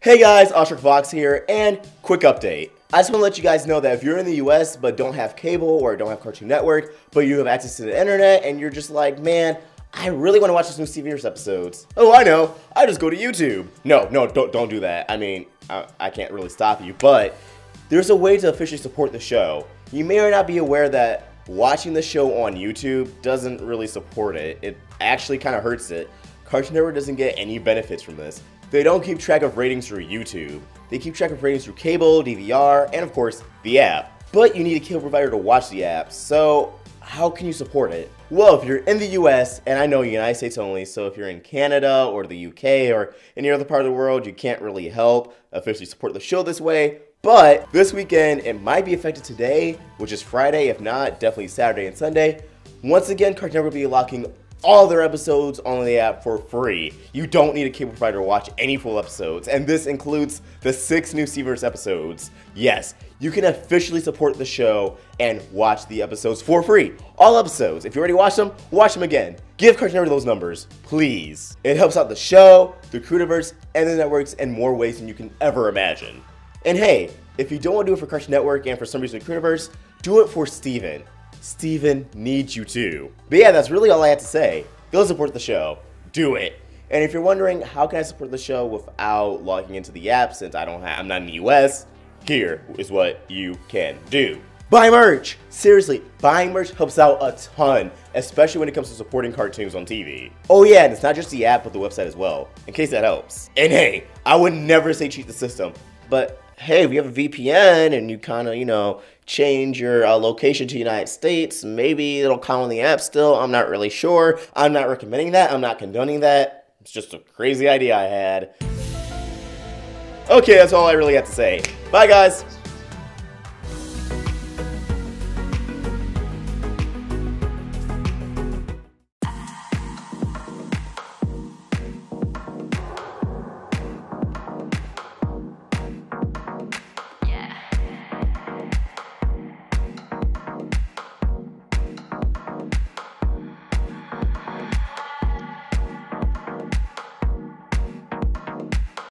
Hey guys, Awestruck Vox here, and quick update. I just want to let you guys know that if you're in the US but don't have cable or don't have Cartoon Network, but you have access to the internet and you're just like, man, I really want to watch this new Steve episodes. Oh, I know. I just go to YouTube. No, no, don't don't do that. I mean, I, I can't really stop you, but there's a way to officially support the show. You may or not be aware that watching the show on YouTube doesn't really support it. It actually kind of hurts it. Cartoon Network doesn't get any benefits from this. They don't keep track of ratings through YouTube. They keep track of ratings through cable, DVR, and of course, the app. But you need a cable provider to watch the app, so how can you support it? Well, if you're in the US, and I know United States only, so if you're in Canada or the UK or any other part of the world, you can't really help officially support the show this way. But this weekend, it might be affected today, which is Friday. If not, definitely Saturday and Sunday. Once again, Cartoon Network will be locking all their episodes on the app for free. You don't need a cable provider to watch any full episodes, and this includes the six new Steven Universe episodes. Yes, you can officially support the show and watch the episodes for free. All episodes. If you already watched them, watch them again. Give Cartoon Network those numbers, please. It helps out the show, the Crewniverse, and the networks in more ways than you can ever imagine. And hey, if you don't want to do it for Cartoon Network and for some reason the do it for Steven. Steven needs you too. But yeah, that's really all I have to say. Go support the show. Do it. And if you're wondering how can I support the show without logging into the app since I don't have I'm not in the US, here is what you can do. Buy merch! Seriously, buying merch helps out a ton, especially when it comes to supporting cartoons on TV. Oh yeah, and it's not just the app, but the website as well, in case that helps. And hey, I would never say cheat the system, but hey, if you have a VPN and you kind of, you know, change your uh, location to United States, maybe it'll come on the app still. I'm not really sure. I'm not recommending that. I'm not condoning that. It's just a crazy idea I had. Okay, that's all I really have to say. Bye, guys.